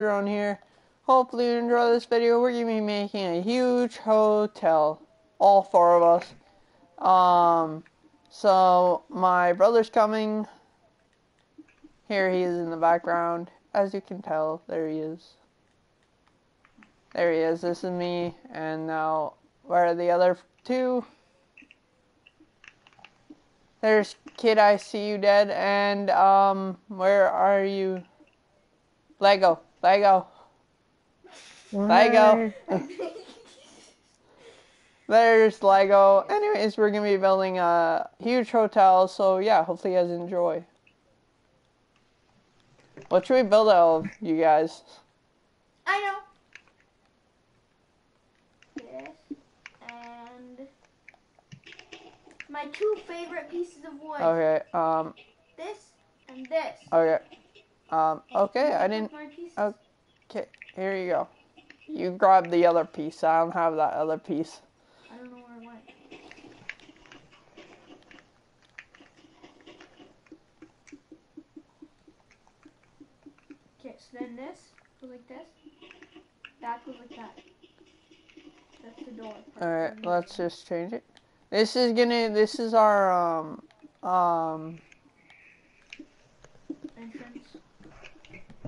drone here. Hopefully you enjoy this video. We're going to be making a huge hotel. All four of us. Um, so my brother's coming. Here he is in the background. As you can tell, there he is. There he is. This is me. And now, where are the other two? There's Kid, I see you dead. And, um, where are you? Lego. Lego. Lego. There's Lego. Anyways, we're going to be building a huge hotel. So, yeah, hopefully you guys enjoy. What should we build out of, you guys? I know. This and my two favorite pieces of wood. Okay, um, This and this. okay. Um, okay, I didn't. Okay, here you go. You grab the other piece. I don't have that other piece. I don't know where it went. Okay, so then this goes like this. That goes like that. That's the door. Alright, let's just change it. This is gonna, this is our, um, um.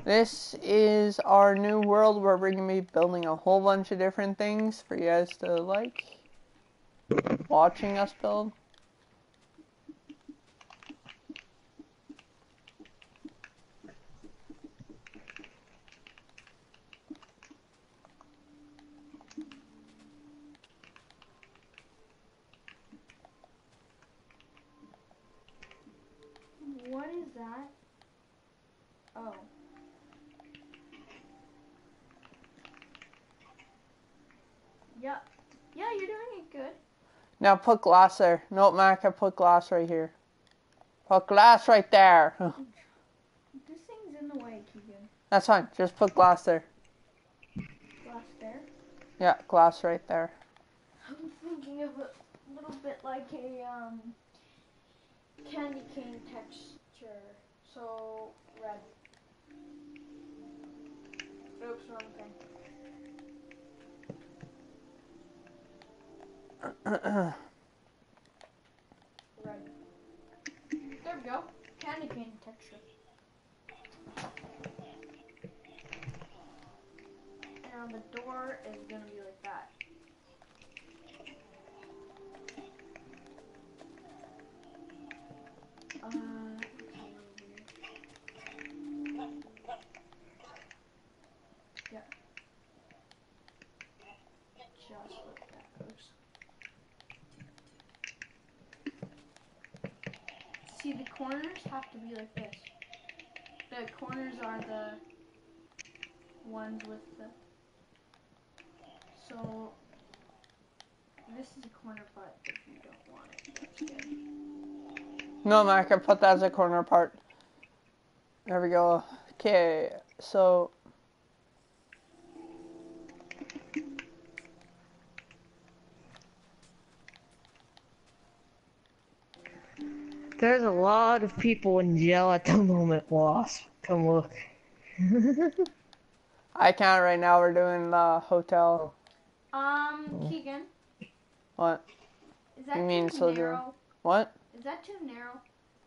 This is our new world where we're gonna be building a whole bunch of different things for you guys to like watching us build. What is that? Oh. Yeah. Yeah, you're doing it good. Now put glass there. Nope, Mac, I put glass right here. Put glass right there. This thing's in the way, Keegan. That's fine. Just put glass there. Glass there. Yeah, glass right there. I'm thinking of a little bit like a um, candy cane texture. So red. Oops, wrong thing. Red. There we go. Candy cane texture. Now the door is gonna be like that. Uh, corners have to be like this. The corners are the ones with the. So, this is a corner, but if you don't want it. No, Mac, I put that as a corner part. There we go. Okay, so There's a lot of people in jail at the moment, Wasp. Come look. I can't right now. We're doing the hotel. Um, Keegan, What? is that You mean too soldier? narrow? What? Is that too narrow?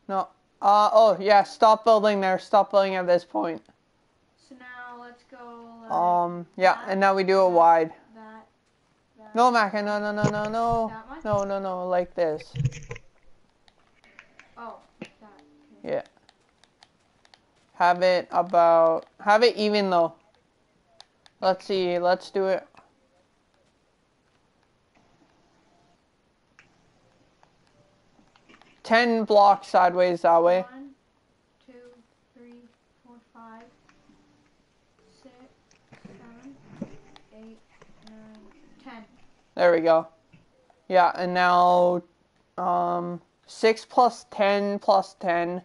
No. Uh oh yeah. Stop building there. Stop building at this point. So now let's go like Um yeah, and now we do it wide. that, that. No, Mac. No, no, no, no, no, no, no, no. Like this. Yeah. Have it about. Have it even though. Let's see. Let's do it. Ten blocks sideways that way. One, two, three, four, five, six, seven, eight, nine, ten. There we go. Yeah, and now, um, 6 plus 10 plus 10,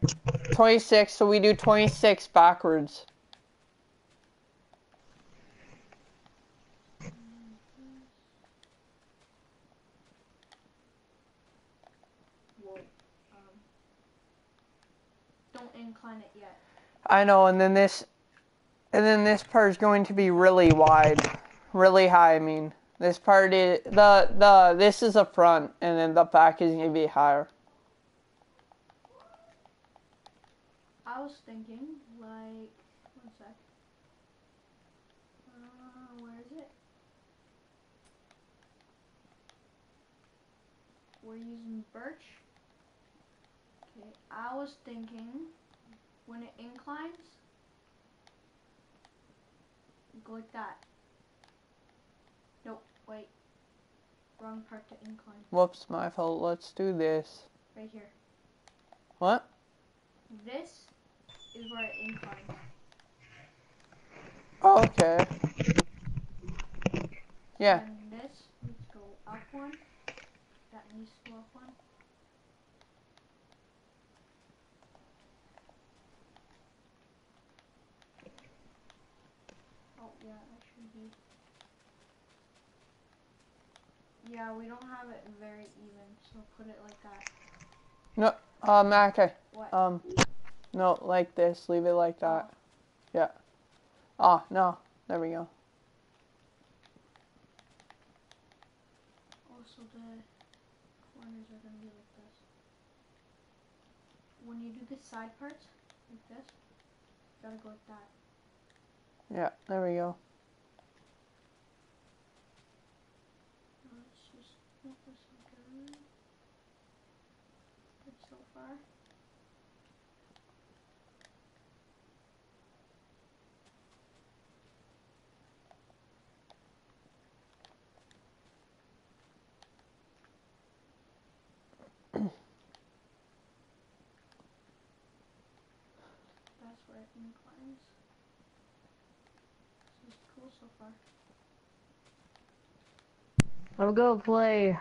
26, so we do 26 backwards. Incline it yet. I know, and then this And then this part is going to be really wide, really high. I mean, this part is the the this is the front, and then the back is going to be higher. I was thinking, like, one sec. Uh, where is it? We're using birch. Okay, I was thinking, when it inclines, go like that. Nope, wait. Wrong part to incline. Whoops, my fault. Let's do this. Right here. What? This is where it inclines. Oh, okay. Yeah. And this needs to go up one. That needs to go up one. Oh yeah, that should be. Yeah, we don't have it very even, so put it like that. No, Mac, I, What? um, no, like this. Leave it like that. Yeah. Oh, no. There we go. Also, the corners are gonna be like this. When you do the side parts, like this, you gotta go like that. Yeah, there we go. Let's just make this good. Good so far. It inclines. This is cool so far. I'll go play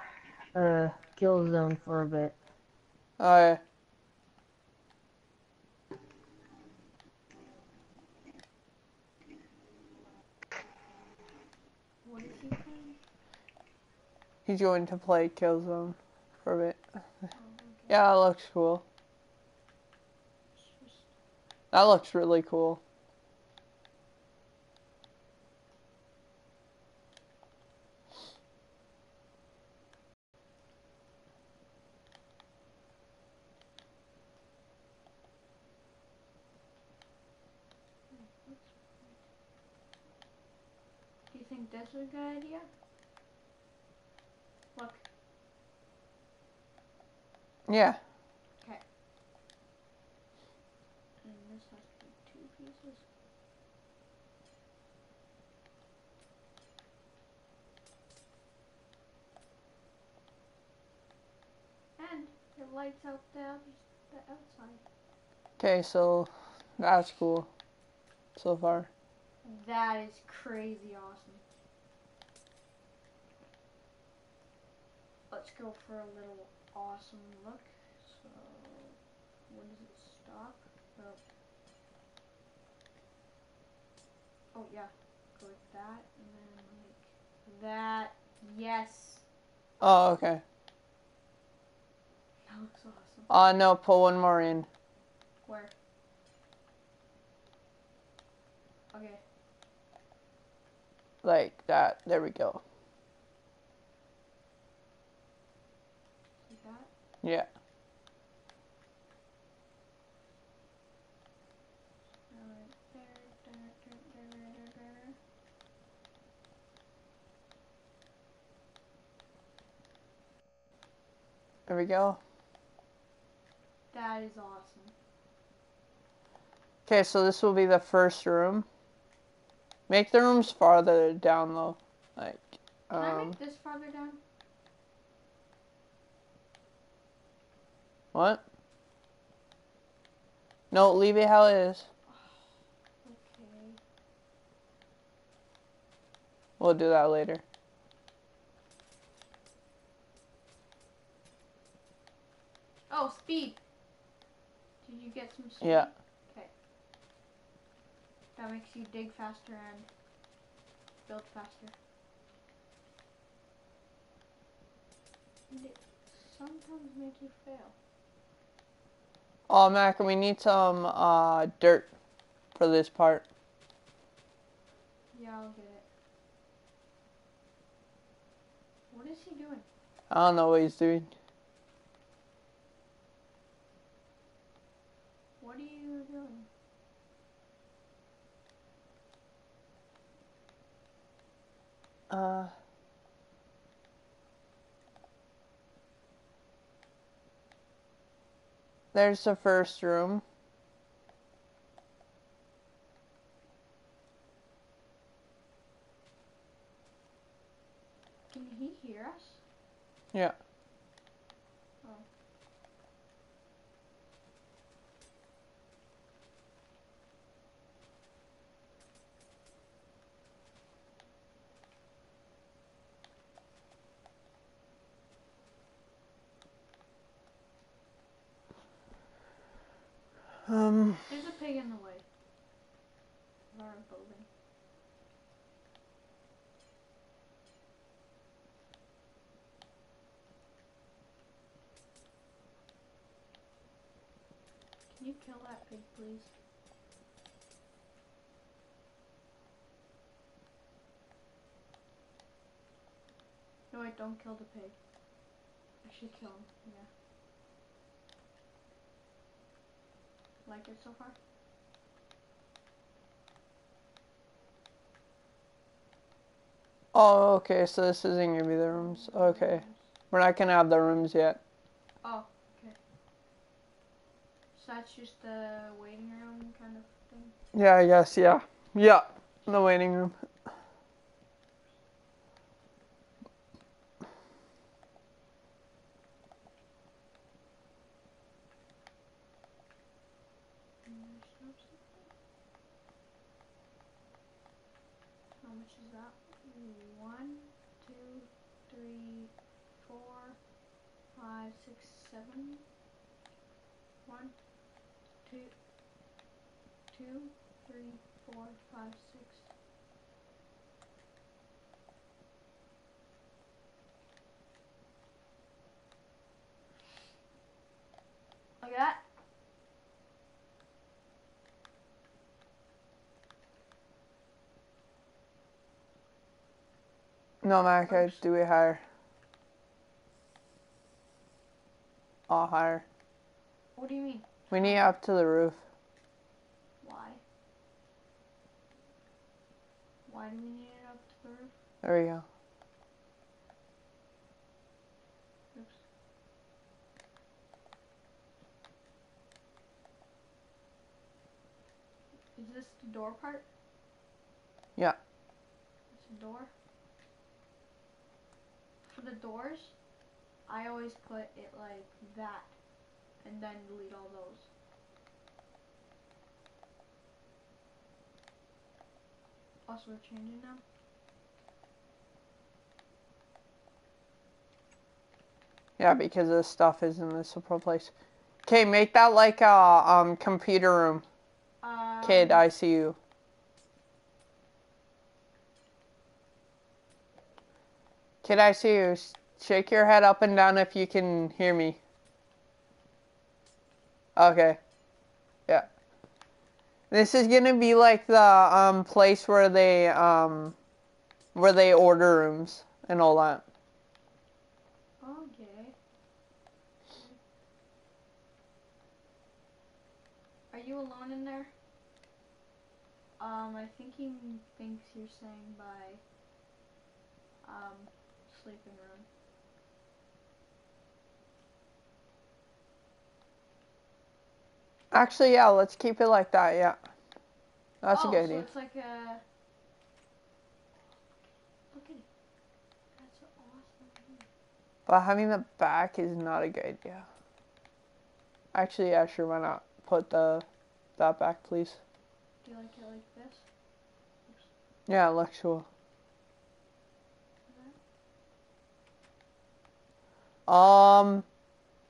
uh Killzone for a bit. Yeah. He going to play Killzone for a bit. Yeah, that looks cool. That looks really cool. Do you think this is a good idea? Look, Yeah. and this has to be two pieces. And it lights out the, outside. Okay, so that's cool so far. That is crazy awesome. Let's go for a little awesome look. So, when does it stop? Oh. Oh yeah, go like that, and then like that. Yes, Oh, okay. That looks awesome. Uh, no, pull one more in. Where? Okay, Like that. There we go. like that. Yeah. There we go. That is awesome. Okay, so this will be the first room. Make the rooms farther down though. Like, Can I um, make this farther down? what? No, leave it how it is. Okay. We'll do that later. Oh, speed. Get some speed? Yeah. Okay. That makes you dig faster and build faster. And it sometimes makes you fail. Oh, Mac, we need some uh, dirt for this part. Yeah, I'll get it. What is he doing? I don't know what he's doing. What are you doing? Uh. There's the first room. Can he hear us? Yeah. Oh. Um. There's a pig in the way. of Our building. Can you kill that pig, please? No, wait, don't kill the pig. I should kill him. Yeah. Like it so far? Oh, okay. So this isn't gonna be the rooms. Okay. We're not gonna have the rooms yet. Oh, that's just the waiting room kind of thing? Yeah, I guess. Yeah. Yeah. The waiting room. And there's no something. How much is that? One, two, three, four, five, six, seven. One, two, two, three, four, five, six. Look at that. No, Mac, I do we higher. All higher. What do you mean? We need up to the roof. Why? Why do we need it up to the roof? There we go. Oops. Is this the door part? Yeah. It's a door. The doors, I always put it like that and then delete all those. Also, we're changing now. Yeah, because this stuff is in the support place. Okay, make that like a um computer room. Um, Kid, I see you. Kid, I see you. Shake your head up and down if you can hear me. Okay. Yeah. This is gonna be like the um place where they um where they order rooms and all that. Okay. Are you alone in there? Um, I think he thinks you're saying by um sleeping room. Actually, yeah, let's keep it like that. Yeah. That's oh, a good so idea. it's like a. Look. That's awesome. But having the back is not a good idea. Actually, yeah, sure, why not? Put the that back, please. Do you like it like this? Yeah, it looks cool. Um,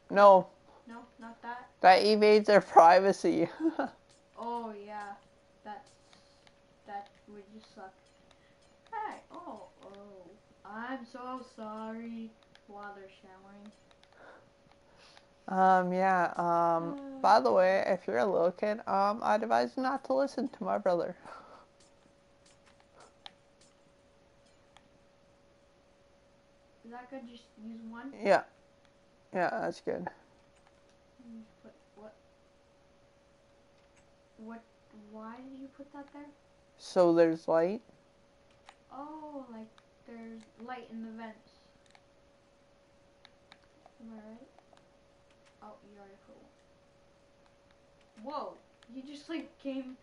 no. No, not that. That evades their privacy. oh yeah, that that would just suck. Hey, oh, oh, I'm so sorry. While they're showering. Um, yeah, um, uh, by the way, if you're a little kid, um, I'd advise you not to listen to my brother. Is that good? Just use one? Yeah. Yeah, that's good. Put what? What? Why did you put that there? So there's light. Oh, like there's light in the vents. Am I right? Oh, you already put one. Whoa! You just like came.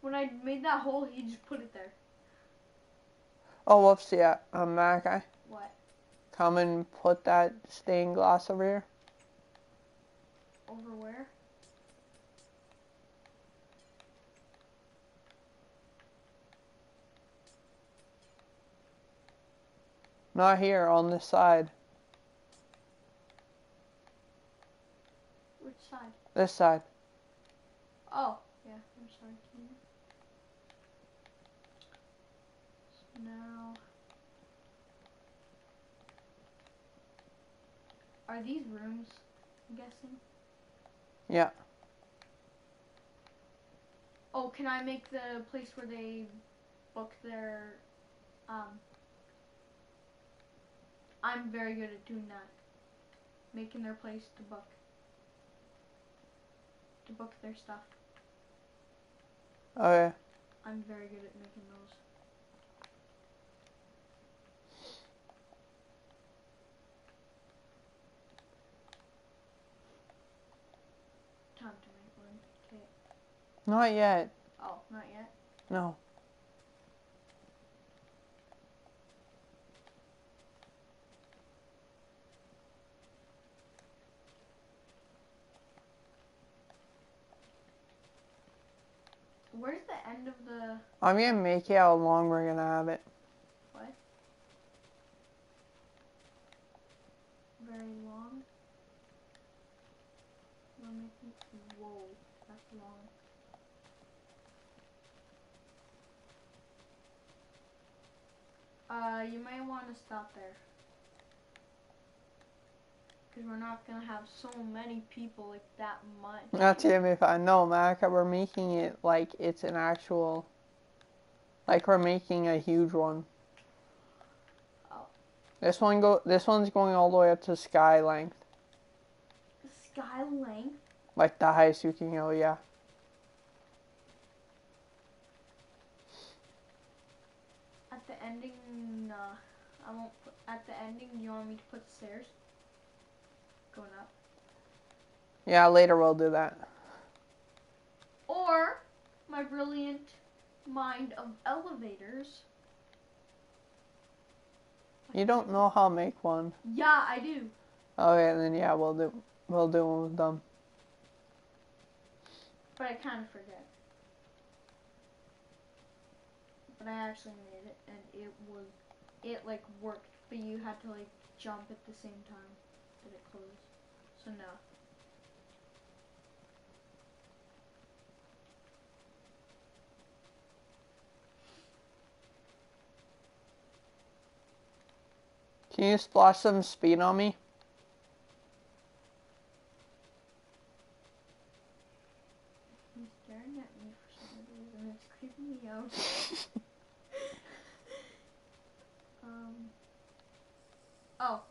When I made that hole, he just put it there. Oh, whoops, Yeah, I'm that guy. What? Come and put that stained glass over here. Over where? Not here, on this side. Which side? This side. Oh, yeah. I'm sorry. Can you? So now. Are these rooms? I'm guessing. Yeah. Oh, can I make the place where they book their um I'm very good at doing that. Making their place to book. To book their stuff. Okay. I'm very good at making those. Time to make one. Okay. Not yet. Oh, not yet. No. Where's the end of the I'm gonna make it how long we're gonna have it. What? Very long? We're making whoa, that's long. Uh, you may want to stop there. Because we're not going to have so many people like that much. That's gonna be fine. No, Macca, we're making it like it's an actual. Like we're making a huge one. Oh. This one go. This one's going all the way up to sky length, sky length. like the highest you can go. Yeah. At the ending, uh, I won't put, at the ending, you want me to put the stairs? Going up. Yeah. Later we'll do that. Or, my brilliant mind of elevators. You don't know how to make one. Yeah, I do. Okay, then yeah, we'll do. We'll do one with them. But I kind of forget. But I actually made it, and it was, it like worked, but you had to like jump at the same time that it closed. So no. Can you splash some speed on me? He's staring at me for some reason. It's creeping me out. Oh.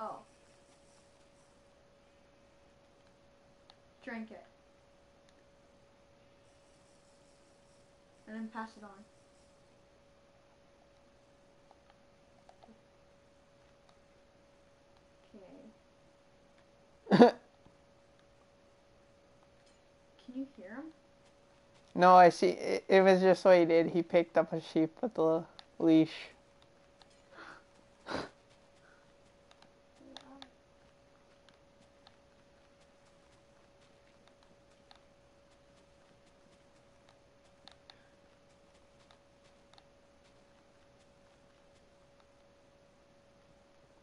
Oh. Drink it. And then pass it on. Okay. Can you hear him? No, I see. It, it was just what he did. He picked up a sheep with the leash.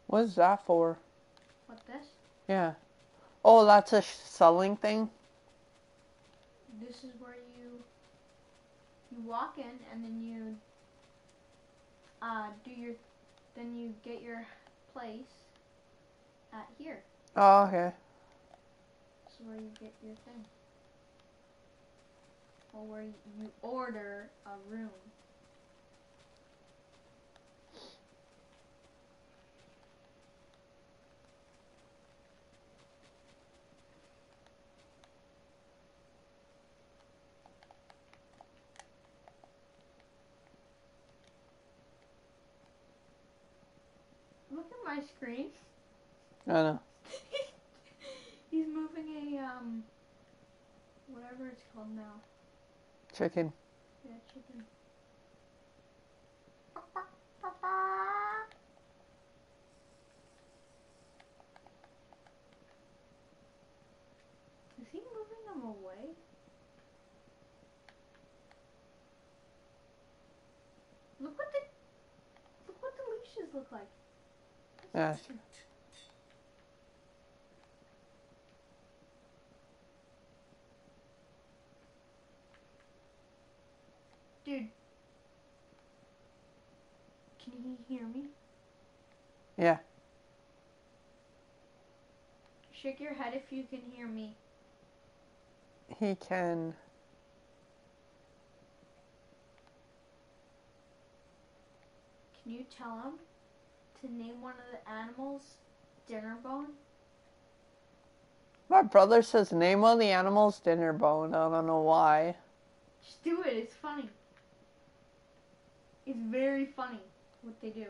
What is that for? What this? Yeah. Oh, that's a selling thing. This is where you walk in and then you uh do your then you get your place at here. Oh, okay. This is where you get your thing. Well, where you order a room. Look at my screen. I know. He's moving a um whatever it's called now. Chicken. Yeah, chicken. Is he moving them away? Look what the look what the leashes look like. Yeah. Dude. Can he hear me? Yeah. Shake your head if you can hear me. He can. Can you tell him to name one of the animals Dinnerbone? My brother says name one of the animals Dinnerbone. I don't know why. Just do it. It's funny. It's very funny what they do.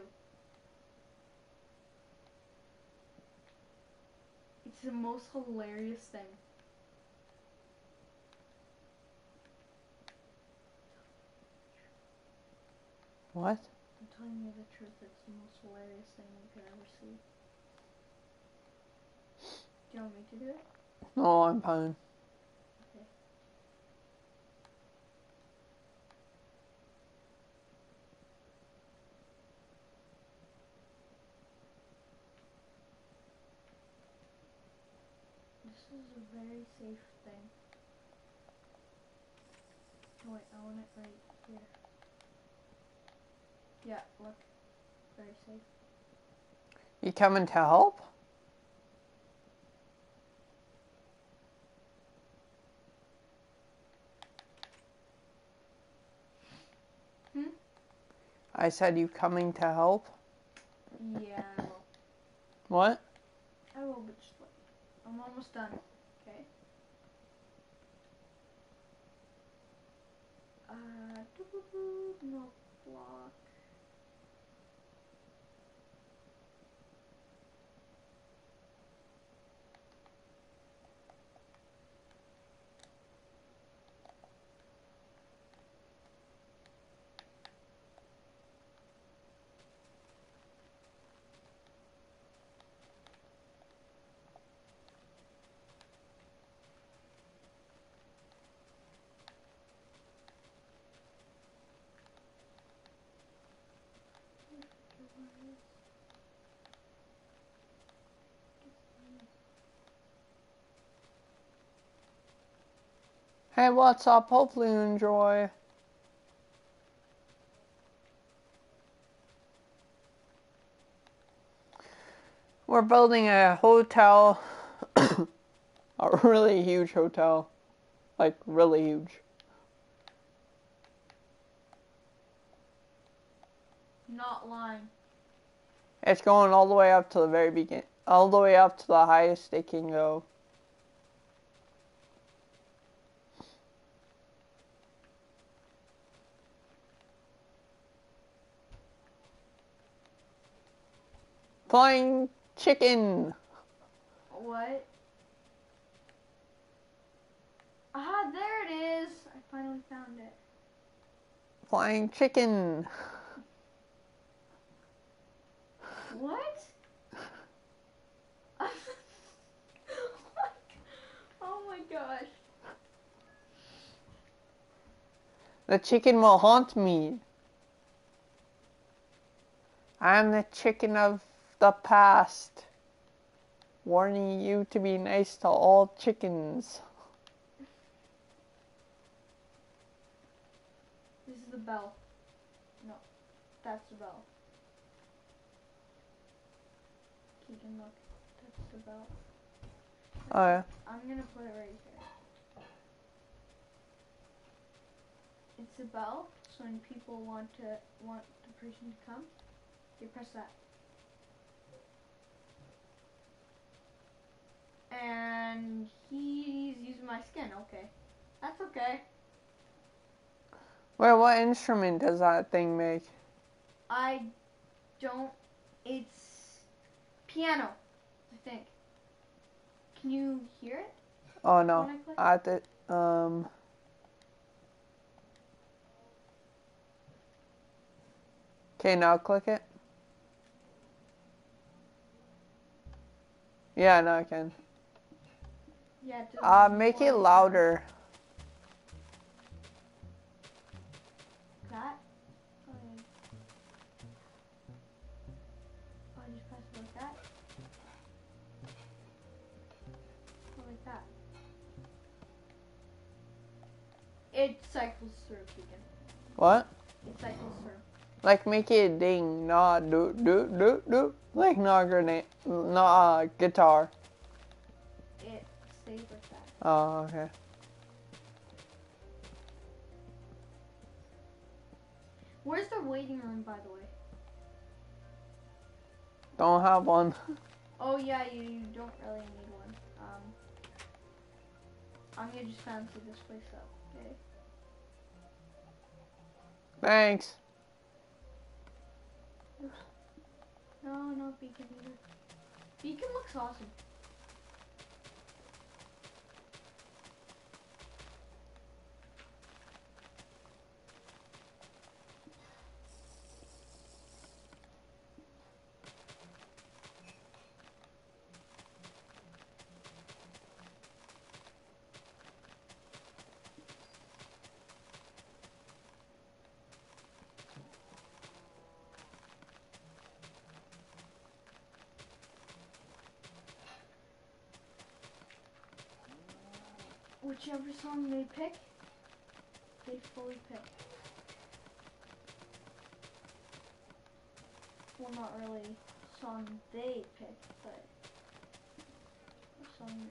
It's the most hilarious thing. What? Telling you the truth. It's the most hilarious thing you could ever see. Do you want me to do it? No, I'm fine. Okay. This is a very safe thing. Oh wait, I want it right here. Yeah, look. Very safe. You coming to help? Hmm? I said you coming to help? Yeah, I will. What? I will, but just wait. I'm almost done. Okay. Uh, no block. Hey, what's up? Hopefully you enjoy. We're building a hotel. a really huge hotel. Like, really huge. Not lying. It's going all the way up to the very begin, all the way up to the highest it can go. Flying chicken. What? Ah, there it is. I finally found it. Flying chicken. What? oh my gosh. The chicken will haunt me. I am the chicken of the past, warning you to be nice to all chickens. This is the bell. No, that's the bell. Keegan, look. That's the bell. Oh yeah. I'm gonna put it right here. It's a bell, so when people want to want the person to come, you press that. And he's using my skin. Okay, that's okay. Wait, what instrument does that thing make? I don't. It's piano. I think. Can you hear it? Oh no, I? I did. Um. Okay, now click it. Yeah, now I can. Yeah. Uh, make it louder. That. Yeah. Oh, I just press it like that. Or like that. It cycles through, Keegan. What? It cycles through. Like make it ding, nah, do, do, do, do. Like not grenade, nah, guitar. Stays like that. Oh, okay. Where's the waiting room, by the way? Don't have one. Oh yeah, you, you don't really need one. Um, I'm gonna just fancy this place up. Okay. Thanks. No, no beacon either. Beacon looks awesome. Whichever song they pick, they fully pick. Well, not really song they pick, but song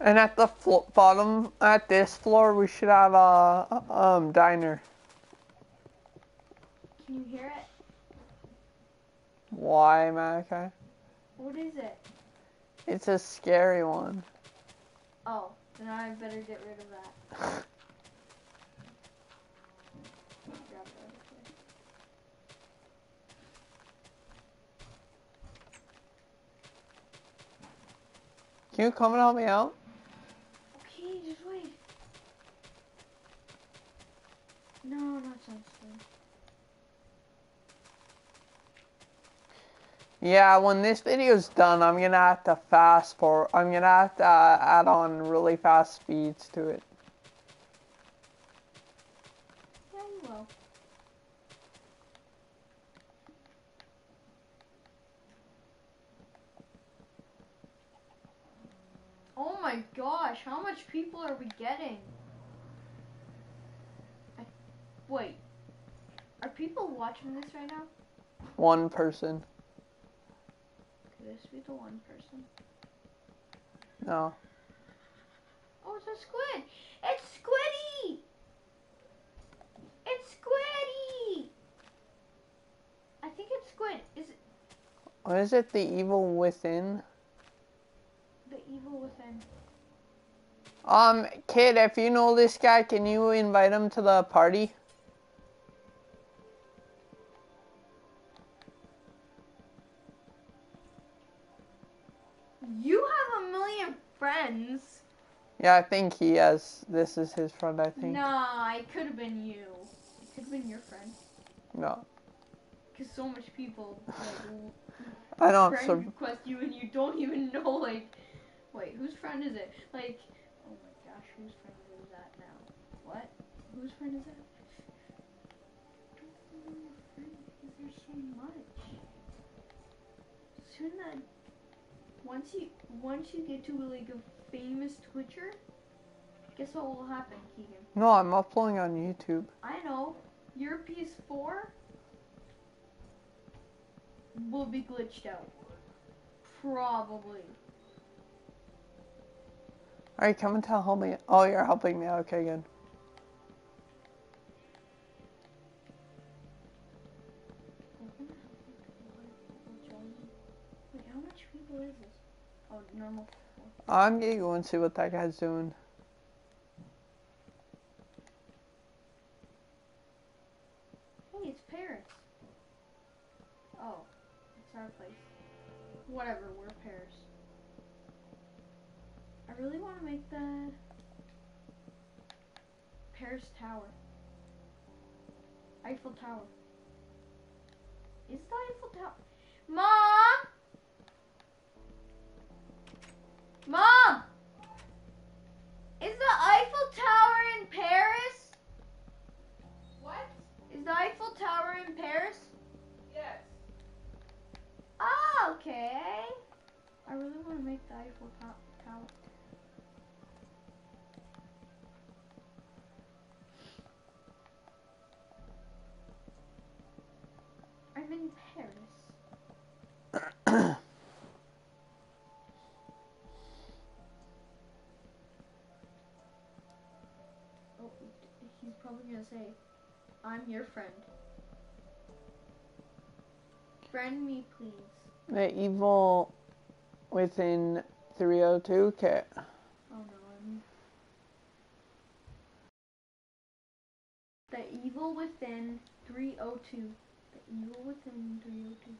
And at the bottom, at this floor, we should have a um diner. Can you hear it? Why, Malachi? What is it? It's a scary one. Oh, then I better get rid of that. Grab that other thing. Can you come and help me out? Okay, just wait. No, not sunscreen. Yeah, when this video's done, I'm gonna have to fast for. I'm gonna have to uh, add on really fast speeds to it. Yeah, you will. Oh my gosh, how much people are we getting? Wait, are people watching this right now? One person. Could this be the one person? No. Oh, it's a squid! It's Squiddy! It's Squiddy! I think it's squid. Is it What is it? The evil within? the evil within? Um, kid, if you know this guy, can you invite him to the party? I think he has. This is his friend, I think. Nah, it could have been you. It could have been your friend. No. Cause so much people like, I don't. friend So, request you and you don't even know like, wait, whose friend is it? Like, oh my gosh, whose friend is that now? What? Whose friend is that? Don't know friend because there's so much. Soon that once you once you get to a league a famous Twitcher, Guess what will happen, Keegan? No, I'm uploading on YouTube. I know. Your PS4 will be glitched out. Probably. Alright, come and tell help me. Oh, you're helping me. Okay, good. Wait, how much people is this? Oh, normal. I'm gonna go and see what that guy's doing. Hey, it's Paris. Oh, it's our place. Whatever, we're Paris. I really want to make the Paris Tower. Eiffel Tower. Is the Eiffel Tower? Mom! Mom! Is the Eiffel Tower in Paris? What? Is the Eiffel Tower in Paris? Yes. Ah, okay. I really want to make the Eiffel Tower. I'm in Paris. probably gonna say, "I'm your friend." Friend me, please. The evil within 302 kit. Oh no, I'm. The evil within 302. The evil within 302.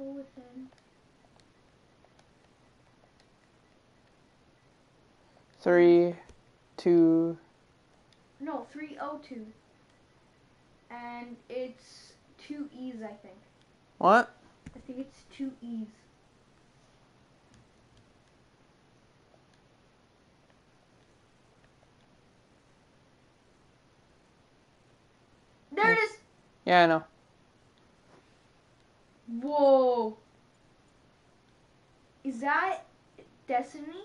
Evil within. Three, two. No, 302. And it's two E's, I think. What? I think it's two E's. There it is! Yeah, I know. Whoa! Is that Destiny?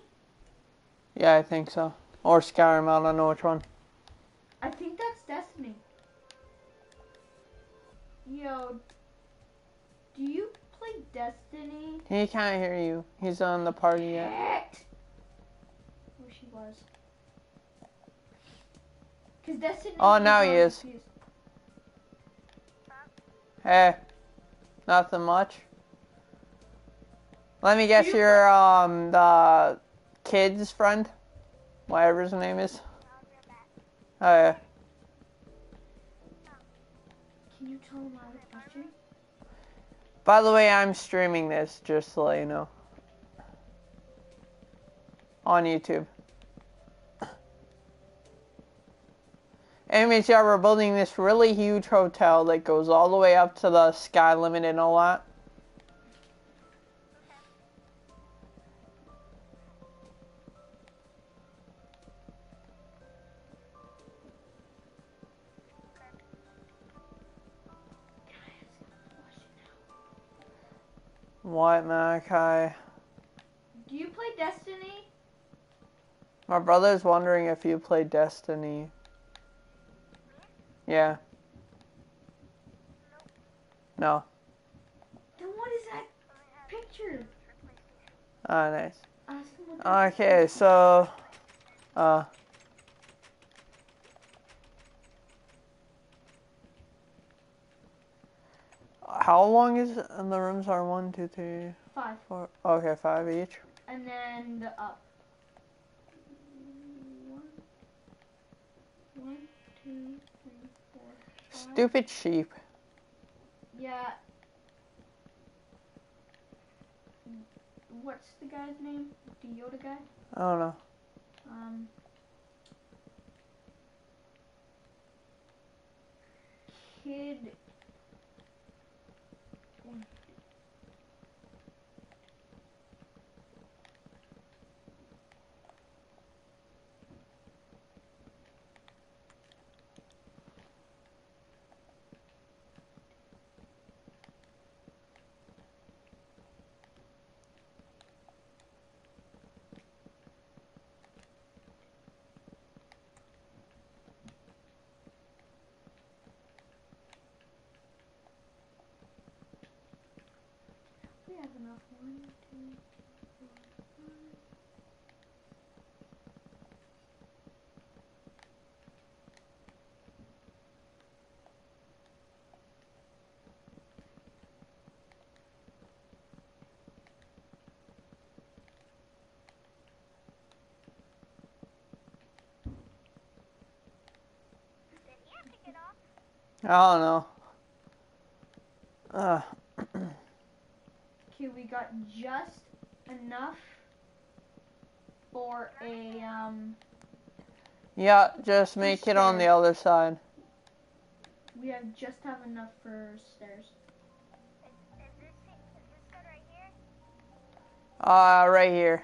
Yeah, I think so. Or Skyrim, I don't know which one. I think that's Destiny. Yo, do you play Destiny? He can't hear you. He's on the party yet. Heck! Wish he was. Cause Destiny. Oh, now he is. PS. Hey, eh. Nothing much. Let me guess, You- you're um the kid's friend, whatever his name is. Oh yeah. Can you tell him I? By the way, I'm streaming this just so you know. On YouTube. Yeah, we're building this really huge hotel that goes all the way up to the sky limit and all that. Can I ask him a now? What, Malachi? Do you play Destiny? My brother's wondering if you play Destiny. Yeah. No. Then what is that picture? Oh, nice. Him Okay, so, uh, how long is it? And the rooms are one, two, three, Five. four. Okay, five each. And then the up. One, one, two, three, four, five. Stupid sheep. Yeah. What's the guy's name? The Yoda guy? I don't know. Um. Kid. Have enough. One, two, three, four, five. I don't know. Uh, got just enough for a um. yeah, just make it on the other side. We have just have enough for stairs. Uh, right here.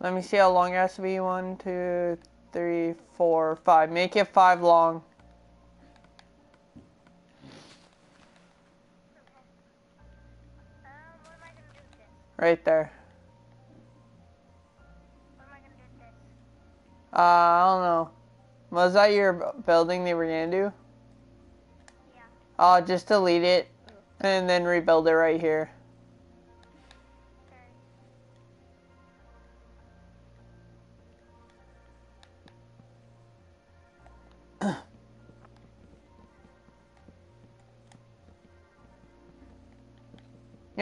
Let me see how long it has to be. One, two, three, four, five. Make it five long. Right there. Uh, I don't know. Was that your building they were gonna do? Yeah. Uh, just delete it and then rebuild it right here.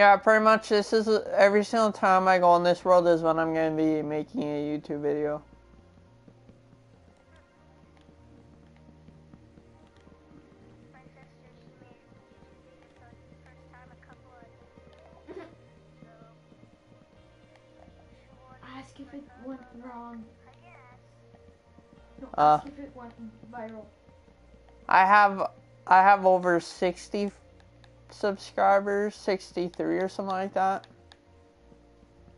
Yeah, pretty much this is every single time I go on this world is when I'm going to be making a YouTube video. My sister, she made a YouTube video for the first time a couple of so she wanted Ask if it went wrong. I guess. No, Uh. if it went viral. I have I have over 60 subscribers, 63 or something like that.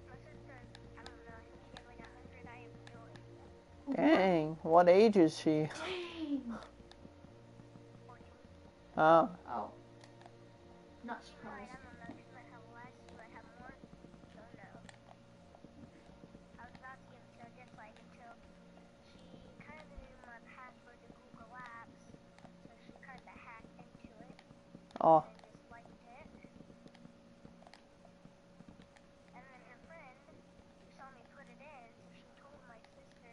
My sister, I don't know, I think she had like a hundred I am doing. Dang, what age is she? Dang. Oh, Oh. Not She might, surprised. I don't know, she might have less, she might have more. Don't know. I was about to give it to her just like until she kind of knew my password to Google Apps, so she kind of hacked into it. oh, and just liked it. And then her friend saw me put it in, so she told my sister,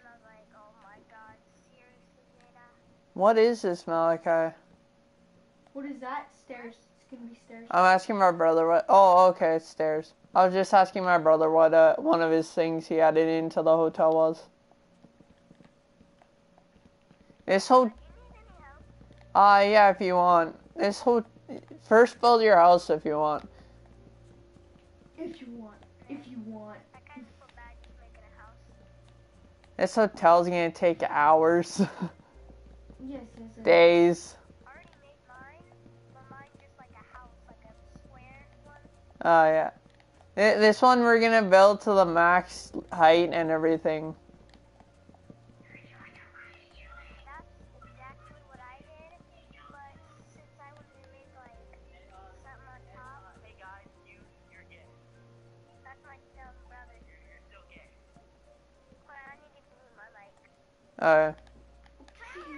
and I was like, oh my god, seriously, Jada? What is this, Malachi? What is that? Stairs. It's gonna be stairs. I'm asking my brother what. Oh, okay, it's stairs. I was just asking my brother what uh, one of his things he added into the hotel was. This whole Do you need any? Uh, yeah, if you want. This whole first build your house if you want. If you want. If you want. I kind of feel bad just making a house. This hotel's gonna take hours, Yes, yes, yes. days. I already made mine, but mine's just like a house, like a square one. Oh yeah. This one we're gonna build to the max height and everything. That's exactly what I did, but since I wanted to make like something on top. Hey guys, you, you're gay. That's my dumb brother. You're, you're still gay. Hold on, I need to move my mic. Uh,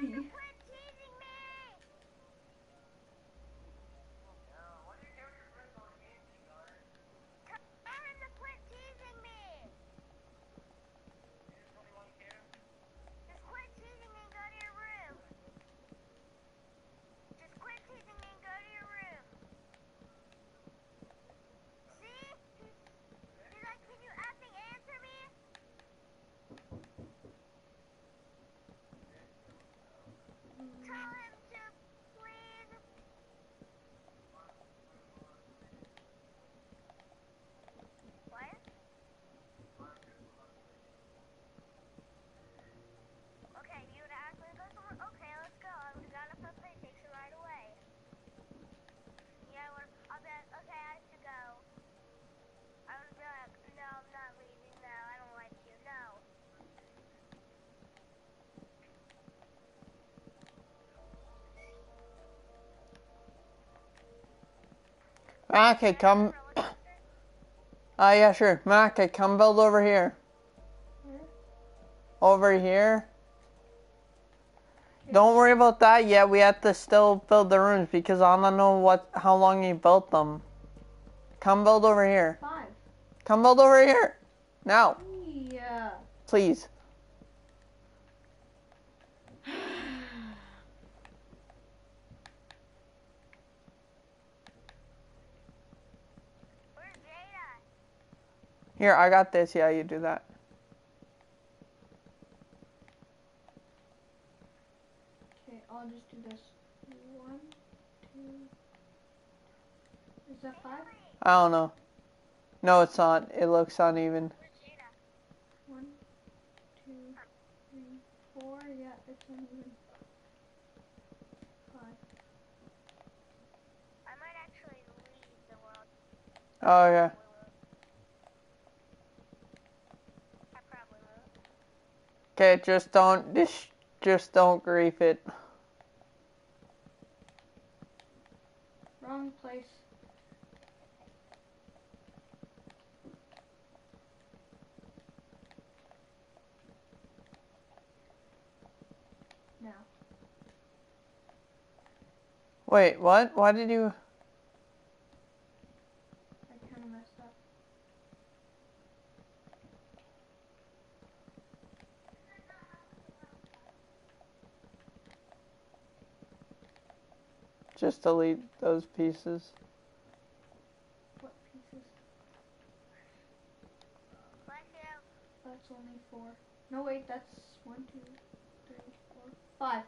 Quit teasing me! Tell him to quit teasing me! Just quit teasing me and go to your room. Just quit teasing me and go to your room. See? He's, he's like, can you effing answer me? Tell him to please. What? Okay, you would ask me to go somewhere? Okay, let's go. I would have got up and takes it right away. Yeah, I would I'll be like, okay, I have to go. I would be like, no, I'm not leaving. No, I don't like you. No. Okay, come. For a little Uh, yeah, sure. Mac, okay, come build over here. Over here. Don't worry about that yet. We have to still build the rooms because I don't know what how long you built them. Come build over here. Five. Come build over here. Now, Yeah. please. Here, I got this. Yeah, you do that. Okay, I'll just do this. One, two. Is that five? I don't know. No, it's not. It looks uneven. One, two, three, four. Yeah, it's uneven. Five. I might actually leave the world. Oh, yeah. I probably will. Okay, just don't just just don't grief it. Wrong place. Now. Wait, what? Why did you? I kind of messed up. Just delete those pieces. What pieces? Bless you. That's only four. No, wait, that's one, two, three, four, five.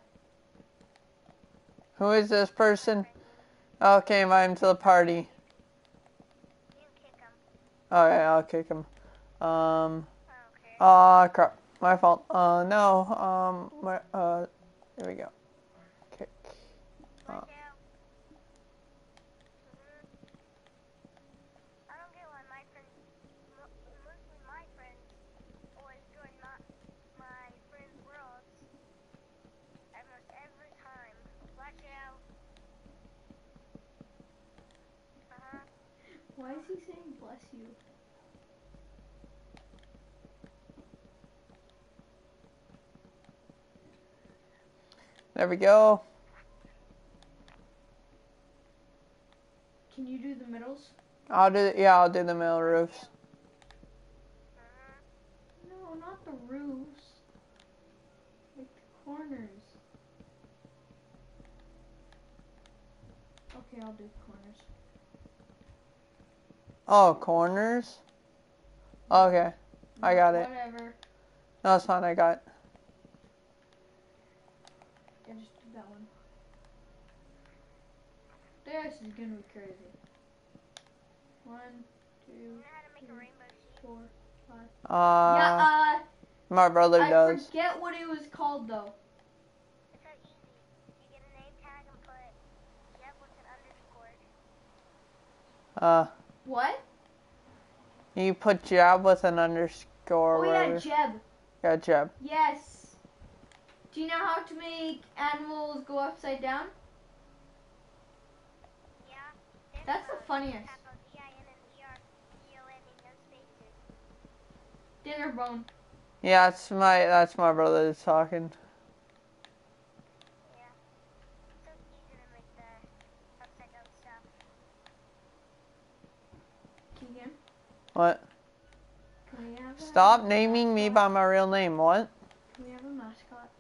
Who is this person? Okay, invite him to the party. You kick him. Okay, I'll kick him. Um. I don't. Ah, crap. My fault. Uh, no. Um. My. Uh. There we go. Kick. Bless uh, you. Mhm. I don't get why my friends, mo- mostly my friends, always join my, my friends' worlds almost every time. Bless you. Uh-huh. Why is he saying bless you? There we go. Can you do the middles? I'll do. Yeah, I'll do the middle roofs. No, not the roofs. Like the corners. Okay, I'll do. Oh, corners. Okay. I got it. Whatever. No, it's fine. I got. Yeah, just do that one. This is gonna be crazy. One, two, You know how to make a rainbow sheep? four, five. Uh, my brother uh, I does. forget what it was called though. It's so easy. You get a name tag and put Jeb with an underscore. Uh, What? you put jab with an underscore. oh or yeah, whatever. Jeb. Yeah, jab. Yes. Do you know how to make animals go upside down? Yeah. That's the funniest. capital D-I-N and E-R-C-O-N and no spaces. Dinnerbone. Yeah, that's my that's my brother that's talking. Yeah. So easy to make the upside down stuff. Keegan, What? Stop naming me by my real name. What? We have a mascot?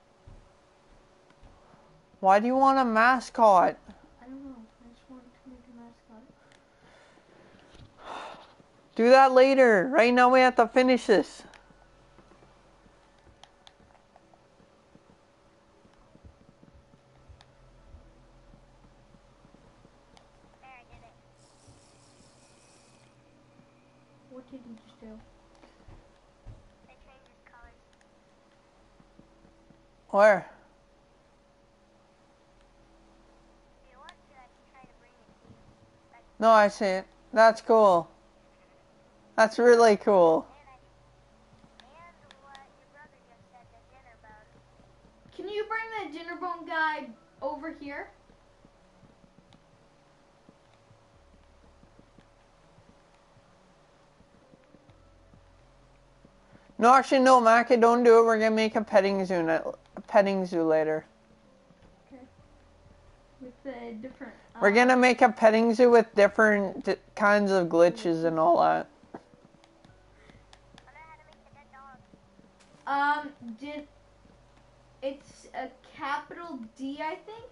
Why do you want a mascot? I don't know. I just want to make a mascot. Do that later. Right now we have to finish this. There, I did it. What did you just do? It changes colors. Where? If you want to, I can try to bring it to you. Like, No, I see it. That's cool. That's really cool. and I, and what your brother just said, the Dinnerbone. Can you bring the Dinnerbone guy over here? No, actually, no, Macca, don't do it. We're gonna make a petting zoo, petting zoo later. with the different. We're uh, gonna make a petting zoo with different d- kinds of glitches and all that. I know how to make the dead dog. Um, did it's a capital D, I think.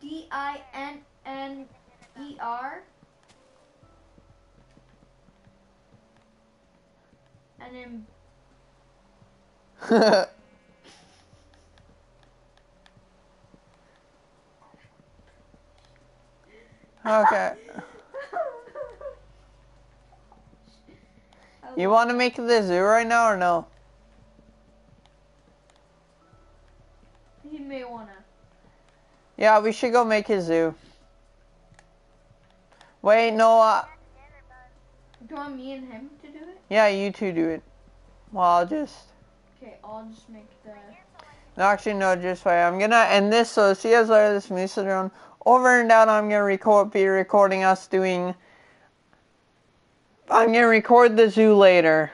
D I N N E R. And then okay. You want to make the zoo right now or no? He may wanna. Yeah, we should go make a zoo. Wait, no. Uh, Do you want me and him to do it? yeah, you two do it. Well, I'll just. Okay, I'll just make the. No, actually, no, just wait. I'm gonna end this, so see you guys later. This is Drone. Over and out, I'm gonna record, be recording us doing. I'm gonna record the zoo later.